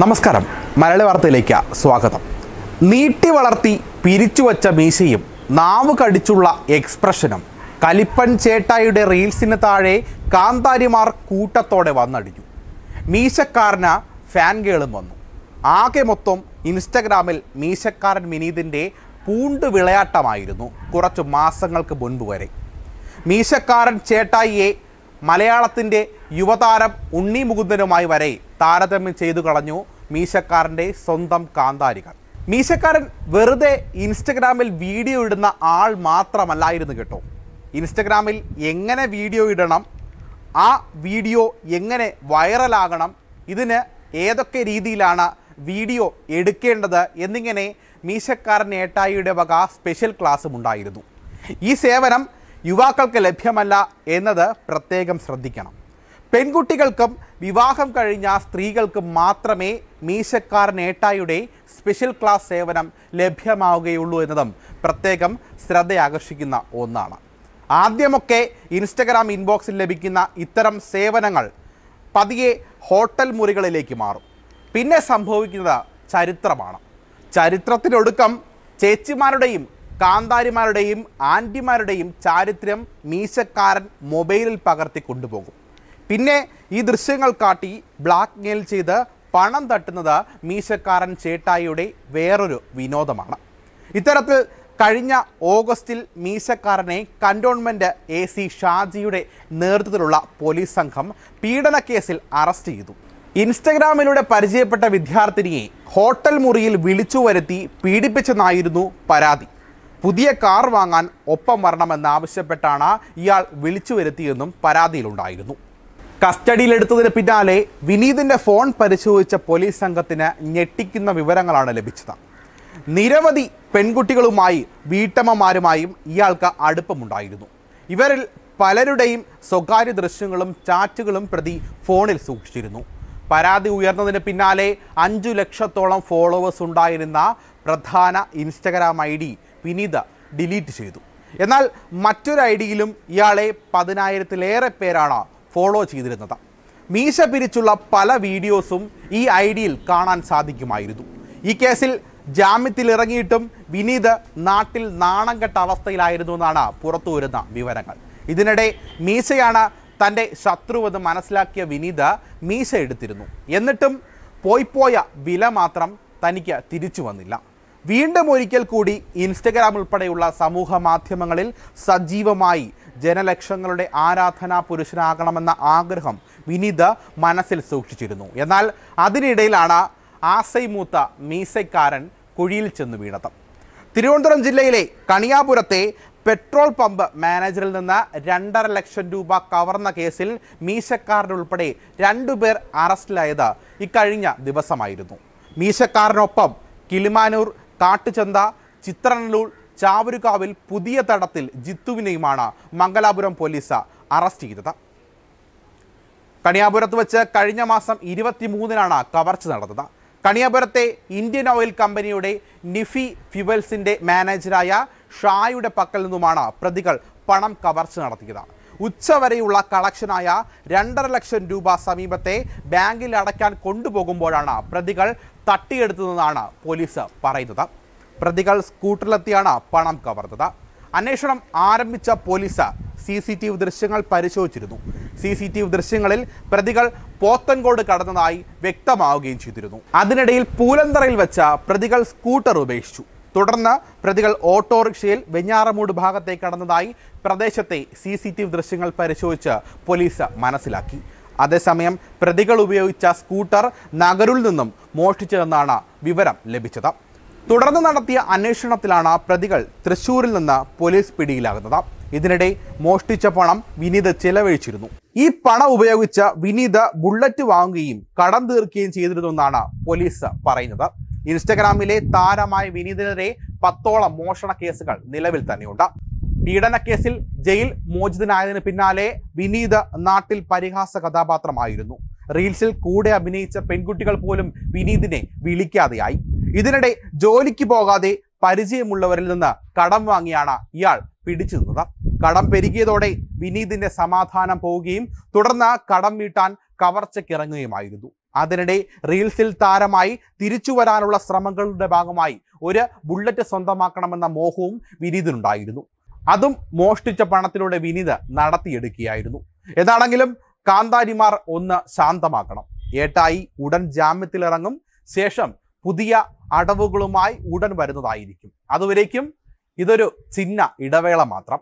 നമസ്കാരം. മലയാളി വാർത്തയിലേക്ക് സ്വാഗതം. നീട്ടി വളർത്തി പിരിച്ചു വച്ച മീശയും നാവ് കടിച്ചുള്ള എക്സ്പ്രഷനും കലിപ്പൻ ചേട്ടായിയുടെ റീൽസിന് താഴെ കാന്താരിമാർ കൂട്ടത്തോടെ വന്നടിഞ്ഞു. മീശക്കാരന് ഫാൻ ഗേളും വന്നു. ആകെ മൊത്തം ഇൻസ്റ്റഗ്രാമിൽ മീശക്കാരൻ വിനീതിന്റെ പൂണ്ട് വിളയാട്ടമായിരുന്നു കുറച്ച് മാസങ്ങൾക്ക് മുൻപ് വരെ. മീശക്കാരൻ ചേട്ടായിയെ മലയാളത്തിന്റെ യുവതാരം ഉണ്ണി മുകുന്ദനുമായി വരെ താരതമ്യം ചെയ്തു കളഞ്ഞു മീശക്കാരന്റെ സ്വന്തം കാന്താരികൾ. മീശക്കാരൻ വെറുതെ ഇൻസ്റ്റഗ്രാമിൽ വീഡിയോ ഇടുന്ന ആൾ മാത്രമല്ലായിരുന്നു കേട്ടോ. ഇൻസ്റ്റഗ്രാമിൽ എങ്ങനെ വീഡിയോ ഇടണം ആ വീഡിയോ എങ്ങനെ വൈറലാകണം ഇതിന് ഏതൊക്കെ രീതിയിലാണ് വീഡിയോ എടുക്കേണ്ടത് എന്നിങ്ങനെ മീശക്കാരൻ ഏട്ടായിയുടെ വക സ്പെഷ്യൽ ക്ലാസ്സും ഉണ്ടായിരുന്നു. ഈ സേവനം യുവാക്കൾക്ക് ലഭ്യമല്ല എന്നത് പ്രത്യേകം ശ്രദ്ധിക്കണം. പെൺകുട്ടികൾക്കും വിവാഹം കഴിഞ്ഞ സ്ത്രീകൾക്കും മാത്രമേ മീശക്കാരൻ ഏട്ടായുടെ സ്പെഷ്യൽ ക്ലാസ് സേവനം ലഭ്യമാവുകയുള്ളൂ എന്നതും പ്രത്യേകം ശ്രദ്ധയാകർഷിക്കുന്ന ഒന്നാണ്. ആദ്യമൊക്കെ ഇൻസ്റ്റഗ്രാം ഇൻബോക്സിൽ ലഭിക്കുന്ന ഇത്തരം സേവനങ്ങൾ പതിയെ ഹോട്ടൽ മുറികളിലേക്ക് മാറും. പിന്നെ സംഭവിക്കുന്നത് ചരിത്രമാണ്. ചരിത്രത്തിനൊടുക്കം ചേച്ചിമാരുടെയും കാന്താരിമാരുടെയും ആന്റിമാരുടെയും ചാരിത്രം മീശക്കാരൻ മൊബൈലിൽ പകർത്തി കൊണ്ടുപോകും. പിന്നെ ഈ ദൃശ്യങ്ങൾ കാട്ടി ബ്ലാക്ക് മെയിൽ ചെയ്ത് പണം തട്ടുന്നത് മീശക്കാരൻ ചേട്ടായിയുടെ വേറൊരു വിനോദമാണ്. ഇത്തരത്തിൽ കഴിഞ്ഞ ഓഗസ്റ്റിൽ മീശക്കാരനെ കന്റോൺമെന്റ് എ സി ഷാജിയുടെ നേതൃത്വത്തിലുള്ള പോലീസ് സംഘം പീഡന കേസിൽ അറസ്റ്റ് ചെയ്തു. ഇൻസ്റ്റഗ്രാമിലൂടെ പരിചയപ്പെട്ട വിദ്യാർത്ഥിനിയെ ഹോട്ടൽ മുറിയിൽ വിളിച്ചു വരുത്തി പീഡിപ്പിച്ചെന്നായിരുന്നു പരാതി. പുതിയ കാർ വാങ്ങാൻ ഒപ്പം വരണമെന്നാവശ്യപ്പെട്ടാണ് ഇയാൾ വിളിച്ചു വരുത്തിയെന്നും പരാതിയിലുണ്ടായിരുന്നു. കസ്റ്റഡിയിലെടുത്തതിന് പിന്നാലെ വിനീതിന്റെ ഫോൺ പരിശോധിച്ച പോലീസ് സംഘത്തിന് ഞെട്ടിക്കുന്ന വിവരങ്ങളാണ് ലഭിച്ചത്. നിരവധി പെൺകുട്ടികളുമായി വീട്ടമ്മമാരുമായും ഇയാൾക്ക് അടുപ്പമുണ്ടായിരുന്നു. ഇവരിൽ പലരുടെയും സ്വകാര്യ ദൃശ്യങ്ങളും ചാറ്റുകളും പ്രതി ഫോണിൽ സൂക്ഷിച്ചിരുന്നു. പരാതി ഉയർന്നതിന് പിന്നാലെ അഞ്ചു ലക്ഷത്തോളം ഫോളോവേഴ്സ് ഉണ്ടായിരുന്ന പ്രധാന Instagram I D Vineeth delete ചെയ്തു. എന്നാൽ മറ്റൊരു ഐ ഡിയിലും ഇയാളെ പതിനായിരത്തിലേറെ പേരാണ് ഫോളോ ചെയ്തിരുന്നത്. മീശ പിരിച്ചുള്ള പല വീഡിയോസും ഈ ഐ ഡിയിൽ കാണാൻ സാധിക്കുമായിരുന്നു. ഈ കേസിൽ ജാമ്യത്തിൽ ഇറങ്ങിയിട്ടും വിനീത് നാട്ടിൽ നാണം കെട്ട അവസ്ഥയിലായിരുന്നു എന്നാണ് പുറത്തു വരുന്ന വിവരങ്ങൾ. ഇതിനിടെ മീശയാണ് തന്റെ ശത്രുവെന്ന് മനസ്സിലാക്കിയ വിനീത മീശ എടുത്തിരുന്നു. എന്നിട്ടും പോയിപ്പോയ വില മാത്രം തനിക്ക് തിരിച്ചു വന്നില്ല. വീണ്ടും ഒരിക്കൽ കൂടി ഇൻസ്റ്റഗ്രാം ഉൾപ്പെടെയുള്ള സമൂഹ മാധ്യമങ്ങളിൽ സജീവമായി ജനലക്ഷങ്ങളുടെ ആരാധനാ പുരുഷനാകണമെന്ന ആഗ്രഹം വിനീത് മനസ്സിൽ സൂക്ഷിച്ചിരുന്നു. എന്നാൽ അതിനിടയിലാണ് ആസൈമൂത്ത മീസക്കാരൻ കുഴിയിൽ ചെന്ന് വീണത്. തിരുവനന്തപുരം ജില്ലയിലെ കണിയാപുരത്തെ പെട്രോൾ പമ്പ് മാനേജറിൽ നിന്ന് രണ്ടര ലക്ഷം രൂപ കവർന്ന കേസിൽ മീശക്കാരനുൾപ്പെടെ രണ്ടുപേർ അറസ്റ്റിലായത് ഇക്കഴിഞ്ഞ ദിവസമായിരുന്നു. മീശക്കാരനൊപ്പം കിളിമാനൂർ കാട്ടുചന്ത ചിത്രനല്ലൂർ ചാവരുകാവിൽ പുതിയ തടത്തിൽ ജിത്തുവിനെയുമാണ് മംഗലാപുരം പോലീസ് അറസ്റ്റ് ചെയ്തത്. കണിയാപുരത്ത് വെച്ച് കഴിഞ്ഞ മാസം ഇരുപത്തിമൂന്നിനാണ് കവർച്ച നടന്നത്. കണിയാപുരത്തെ ഇന്ത്യൻ ഓയിൽ കമ്പനിയുടെ നിഫി ഫ്യുവൽസിന്റെ മാനേജരായ ഷായുടെ പക്കൽ നിന്നുമാണ് പ്രതികൾ പണം കവർച്ച നടത്തിയത്. ഉച്ചവരെയുള്ള കളക്ഷനായ രണ്ടര ലക്ഷം രൂപ സമീപത്തെ ബാങ്കിൽ അടയ്ക്കാൻ കൊണ്ടുപോകുമ്പോഴാണ് പ്രതികൾ തട്ടിയെടുത്തതെന്നാണ് പോലീസ് പറയുന്നത്. പ്രതികൾ സ്കൂട്ടറിലെത്തിയാണ് പണം കവർന്നത്. അന്വേഷണം ആരംഭിച്ച police C C T V ദൃശ്യങ്ങൾ പരിശോധിച്ചിരുന്നു. സി സി ടി വി ദൃശ്യങ്ങളിൽ പ്രതികൾ പോത്തൻകോട് കടന്നതായി വ്യക്തമാവുകയും ചെയ്തിരുന്നു. അതിനിടയിൽ പൂലന്തറയിൽ വെച്ച പ്രതികൾ സ്കൂട്ടർ ഉപേക്ഷിച്ചു. തുടർന്ന് പ്രതികൾ ഓട്ടോറിക്ഷയിൽ വെഞ്ഞാറമൂട് ഭാഗത്തേക്ക് കടന്നതായി പ്രദേശത്തെ സി സി ടി വി ദൃശ്യങ്ങൾ പരിശോധിച്ച് പോലീസ് മനസ്സിലാക്കി. അതേസമയം പ്രതികൾ ഉപയോഗിച്ച സ്കൂട്ടർ നഗരിൽ നിന്നും മോഷ്ടിച്ചതെന്നാണ് വിവരം ലഭിച്ചത്. തുടർന്ന് നടത്തിയ അന്വേഷണത്തിലാണ് പ്രതികൾ തൃശൂരിൽ നിന്ന് പോലീസ് പിടിയിലാകുന്നത്. ഇതിനിടെ മോഷ്ടിച്ച പണം വിനീത് ചെലവഴിച്ചിരുന്നു. ഈ പണം ഉപയോഗിച്ച് വിനീത് ബുള്ളറ്റ് വാങ്ങുകയും കടം തീർക്കുകയും ചെയ്തിരുന്നു എന്നാണ് പോലീസ് പറയുന്നത്. ഇൻസ്റ്റഗ്രാമിലെ താരമായ വിനീതിനെതിരെ പത്തോളം മോഷണ കേസുകൾ നിലവിൽ തന്നെയുണ്ട്. പീഡന കേസിൽ ജയിൽ മോചിതനായതിനു പിന്നാലെ വിനീത് നാട്ടിൽ പരിഹാസ കഥാപാത്രമായിരുന്നു. റീൽസിൽ കൂടെ അഭിനയിച്ച പെൺകുട്ടികൾ പോലും വിനീതിനെ വിളിക്കാതെയായി. ഇതിനിടെ ജോലിക്ക് പോകാതെ പരിചയമുള്ളവരിൽ നിന്ന് കടം വാങ്ങിയാണ് ഇയാൾ പിടിച്ചു നിന്നത്. കടം പെരുകിയതോടെ വിനീതിന്റെ സമാധാനം പോവുകയും തുടർന്ന് കടം വീട്ടാൻ കവർച്ചയ്ക്കിറങ്ങുകയുമായിരുന്നു അതിനിടെ റീൽസിൽ താരമായി തിരിച്ചു വരാനുള്ള ശ്രമങ്ങളുടെ ഭാഗമായി ഒരു ബുള്ളറ്റ് സ്വന്തമാക്കണമെന്ന മോഹവും വിനീതിനുണ്ടായിരുന്നു. അതും മോഷ്ടിച്ച പണത്തിലൂടെ വിനീത് നടത്തിയെടുക്കുകയായിരുന്നു. എന്താണെങ്കിലും കാന്താരിമാർ ഒന്ന് ശാന്തമാക്കണം. ഏട്ടായി ഉടൻ ജാമ്യത്തിലിറങ്ങും. ശേഷം പുതിയ അടവുകളുമായി ഉടൻ വരുന്നതായിരിക്കും. അതുവരേക്കും ഇതൊരു ചിഹ്ന ഇടവേള മാത്രം.